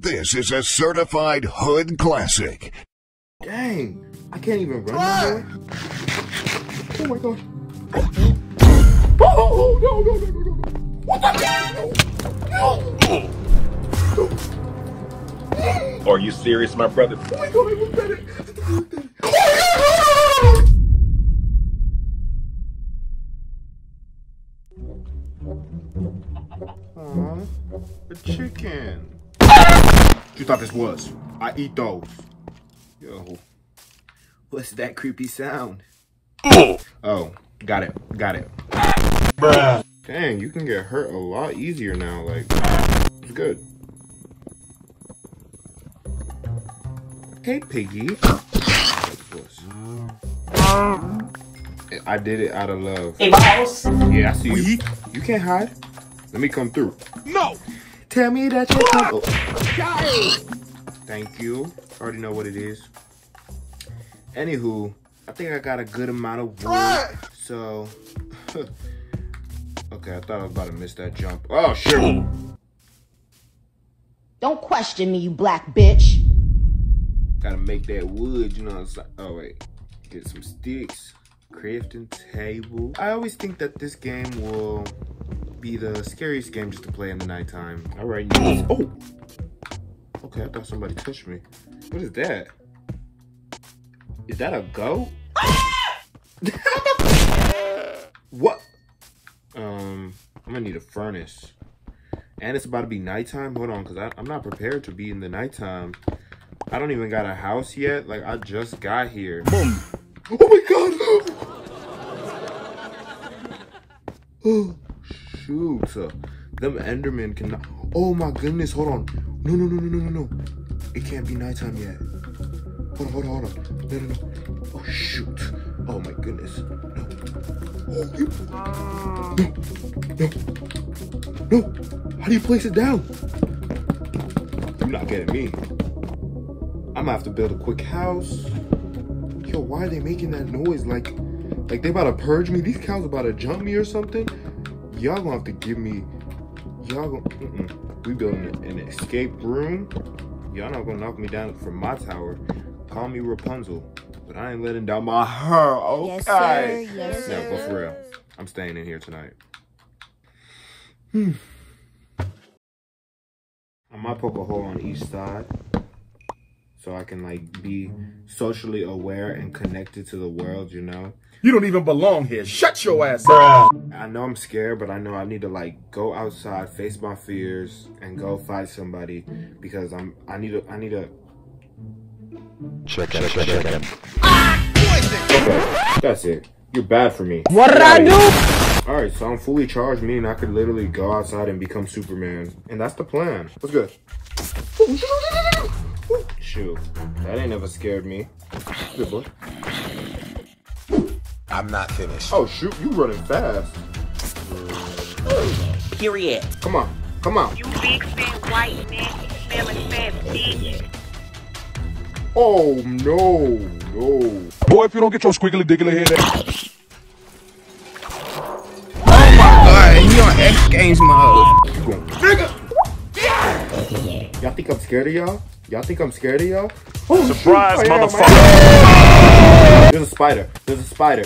This is a certified hood classic. Dang, I can't even run anymore. Oh my god. Oh, no, no, no, no, no. What the No, no. Are you serious, my brother? Oh my god, I looked at it. Aww, a chicken. You thought this was? I eat those. Yo, what's that creepy sound? oh, got it, got it. Bruh. Dang, you can get hurt a lot easier now. Like, it's good. Hey, piggy. I did it out of love. Hey, boss. Yeah, I see you. You can't hide. Let me come through. No! Tell me that you're coming. Thank you. Already know what it is. Anywho, I think I got a good amount of wood. So, okay, I thought I was about to miss that jump. Oh, shit! Don't question me, you black bitch. Gotta make that wood, you know. It's like, oh wait, get some sticks, crafting table. I always think that this game will be the scariest game just to play in the nighttime. All right, oh, okay. I thought somebody touched me. What is that? Is that a goat? what? Um, I'm gonna need a furnace. And it's about to be nighttime. Hold on, because I'm not prepared to be in the nighttime. I don't even got a house yet. Like, I just got here. Boom. Oh my god! shoot. Them Endermen cannot. Oh my goodness, hold on. No, no, no, no, no, no, no. It can't be nighttime yet. Hold on, hold on, hold on. No, no, no. Oh, shoot. Oh my goodness. No. Oh, you. No. No. No. How do you place it down? You're not getting me. I'm gonna have to build a quick house. Yo, why are they making that noise? Like, like they about to purge me? These cows about to jump me or something? Y'all gonna have to give me. Y'all gonna. We building an escape room. Y'all not gonna knock me down from my tower. Call me Rapunzel, but I ain't letting down my hair. Okay. Yes, sir. Yes, Yeah, sir. but for real, I'm staying in here tonight. Hmm. I might poke a hole on each side so I can like be socially aware and connected to the world, you know. You don't even belong here. Shut your ass up. I know I'm scared, but I know I need to like go outside, face my fears, and go fight somebody because I'm I need to I need to Check it, check it, check it. Ah, okay, that's it. You're bad for me. What did I do? Alright, so I'm fully charged, meaning I could literally go outside and become Superman. And that's the plan. What's good? Shoot, that ain't never scared me. Good boy. I'm not finished. Oh shoot, you running fast. Period. Come on, come on. You big fat white nasty smelling fat bitch. Oh no, no. Boy, if you don't get your squiggly diggly head out. Alright, he on X Games mode. You going, nigga? Y'all think I'm scared of y'all? Y'all think I'm scared of y'all? Oh, Surprise, shoot. Oh, motherfucker. my- There's a spider. There's a spider.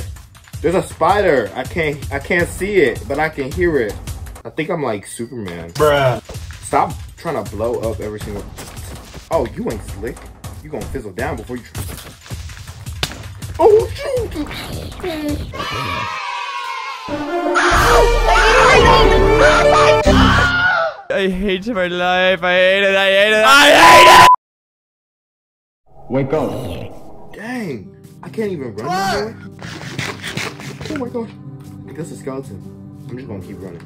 There's a spider. I can't. I can't see it, but I can hear it. I think I'm like Superman. Bruh. Stop trying to blow up every single. Oh, you ain't slick. You gonna fizzle down before you. Oh shoot! I hate my life. I hate it. I hate it. I hate it. Wake up. Dang, I can't even run anymore. Oh my god! I think that's a skeleton. I'm just gonna keep running.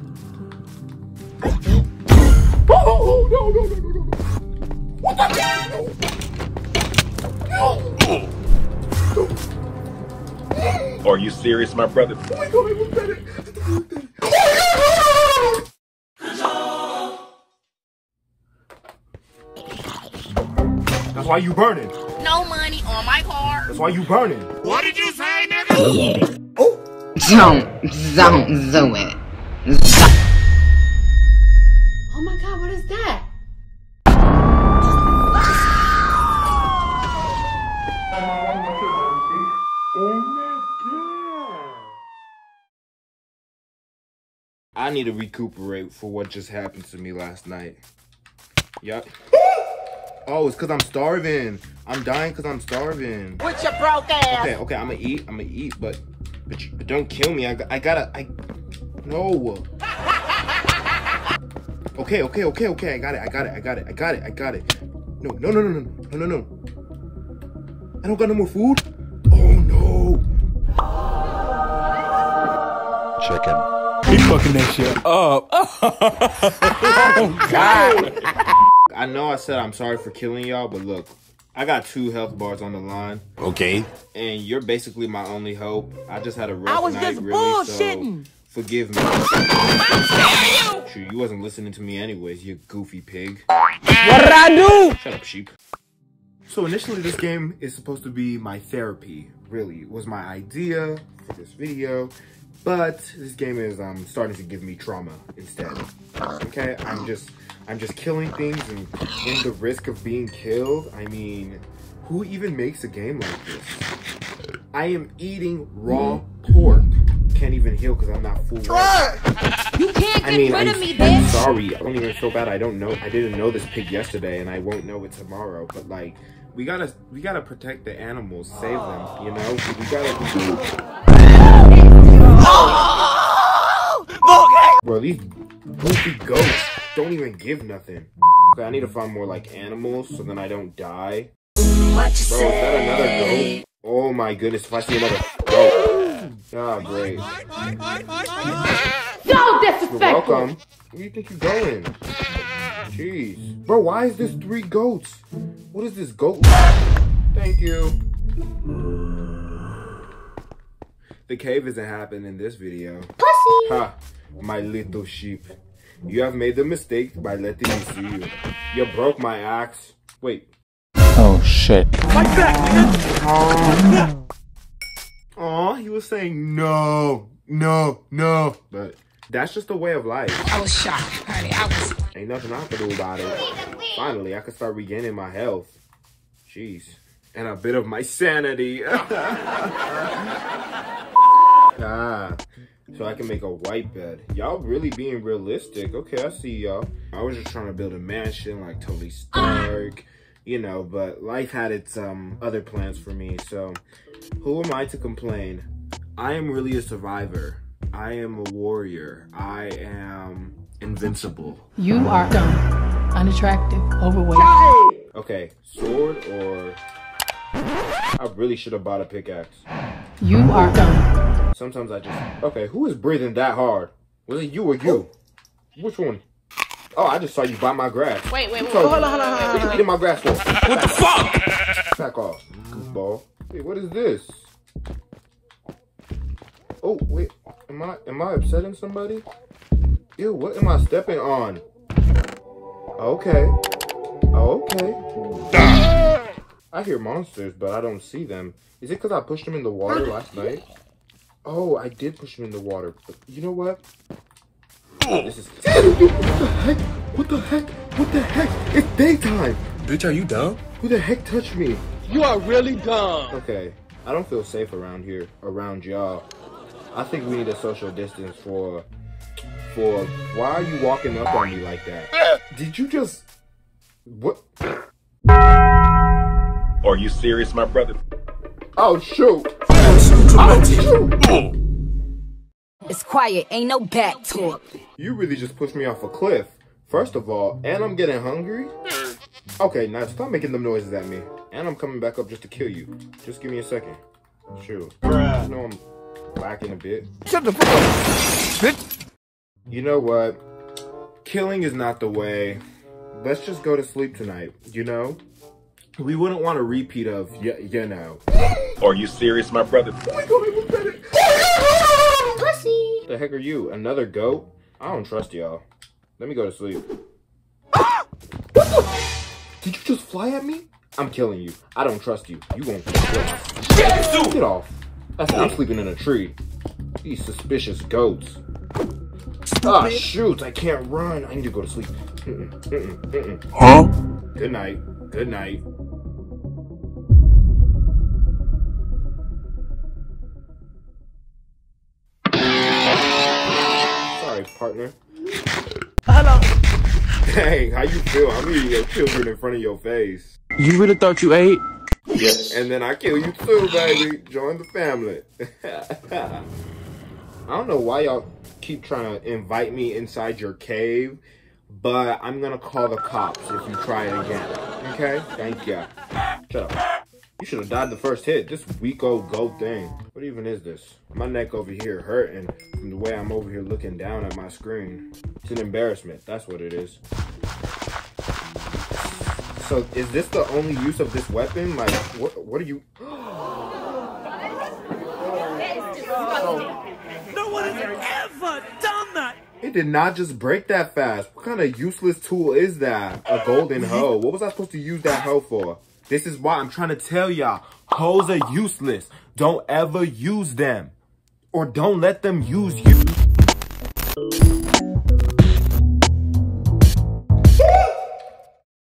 Oh no no no no no! What the No! Are you serious, my brother? Oh my god! I looked at it. I looked at it. That's why you burning no money on my car. That's why you burning. What did you say, nigga? oh. Don't, don't do it. Oh my god, what is that? I need to recuperate for what just happened to me last night. Yup. Oh, it's because I'm starving. I'm dying because I'm starving. With your broke ass. Okay, okay, I'm gonna eat. I'm gonna eat, but but, you, but don't kill me. I, I gotta. I no. Okay, okay, okay, okay. I got it. I got it. I got it. I got it. I got it. No, no, no, no, no, no, no, no. I don't got no more food. Oh no. Chicken. He fucking that shit up. Oh, I know I said I'm sorry for killing y'all, but look, I got two health bars on the line, Okay. and you're basically my only hope. I just had a rough I was night, just really, bullshitting. so forgive me. True, you wasn't listening to me anyways, you goofy pig. What did I do? Shut up, sheep. So initially, this game is supposed to be my therapy. Really, it was my idea for this video, but this game is um starting to give me trauma instead. Okay, I'm just I'm just killing things and in the risk of being killed. I mean, who even makes a game like this? I am eating raw mm. pork. Can't even heal because I'm not full. You can't I get mean, rid I'm, of me, I'm sorry. I don't even feel bad. I don't know. I didn't know this pig yesterday, and I won't know it tomorrow. But like, we gotta, we gotta protect the animals, save them. You know, we gotta. Bro, these goofy goats don't even give nothing. Okay, I need to find more like animals so then I don't die. Bro, is that another goat? Oh my goodness! If I see another goat, ah, great. So You're disrespectful. welcome. Where do you think you're going? Jeez. Bro, why is this three goats? What is this goat? Thank you. The cave isn't happening in this video. Pussy. Ha, my little sheep. You have made the mistake by letting me see you. You broke my axe. Wait. Oh shit. my back Aw, he was saying no, no, no. But that's just a way of life. I was shocked, honey. I was. Ain't nothing I can do about it. Finally, I can start regaining my health. Jeez. And a bit of my sanity. ah. So I can make a white bed. Y'all really being realistic. Okay, I see y'all. I was just trying to build a mansion like Tony Stark. You know, but life had its um other plans for me. So who am I to complain? I am really a survivor. I am a warrior. I am invincible. You are dumb, unattractive, overweight. Okay, sword or I really should have bought a pickaxe. You are dumb. Sometimes I just okay. Who is breathing that hard? Was it you or you? Which one? Oh, I just saw you by my grass. Wait, wait, wait. Hold Hold on, hold on, hold on. What are you eating my grass for? What the fuck? Back off, goofball. Wait, what is this? Oh wait, am I am I upsetting somebody? Ew, what am I stepping on? Okay, okay. I hear monsters, but I don't see them. Is it because I pushed them in the water last night? Oh, I did push them in the water. But you know what? Oh. This is. What the heck? What the heck? What the heck? It's daytime. Bitch, are you dumb? Who the heck touched me? You are really dumb. Okay, I don't feel safe around here, around y'all. I think we need a social distance for, for. Why are you walking up on me like that? Eh. Did you just? What? Are you serious, my brother? Oh shoot! Oh shoot! It's quiet. Ain't no back talk. You really just pushed me off a cliff. First of all, and I'm getting hungry. Okay, now stop making them noises at me. And I'm coming back up just to kill you. Just give me a second. Shoot. I know I'm lacking a bit. Shut the fuck up. Bitch. You know what? Killing is not the way. Let's just go to sleep tonight, you know? We wouldn't want a repeat of, you, you know. Are you serious, my brother? Pussy. The heck are you? Another goat? I don't trust y'all. Let me go to sleep. Did you just fly at me? I'm killing you. I don't trust you. You won't get Get off. That's I'm sleeping in a tree. These suspicious goats. Ah, shoot. I can't run. I need to go to sleep. Huh? Good night. Good night. Sorry Sorry, partner. Hello. Dang, how you feel? I'm eating your children in front of your face. You really thought you ate? Yeah, and then I kill you too, baby. Join the family. I don't know why y'all keep trying to invite me inside your cave, but I'm gonna call the cops if you try it again. Okay? Thank you. Shut up. Should have died the first hit. This weak old goat thing. What even is this? My neck over here hurting from the way I'm over here looking down at my screen. It's an embarrassment. That's what it is. So is this the only use of this weapon? Like, what? What are you? No one has ever done that. It did not just break that fast. What kind of useless tool is that? A golden hoe. What was I supposed to use that hoe for? This is why I'm trying to tell y'all. Hoes are useless. Don't ever use them. Or don't let them use you.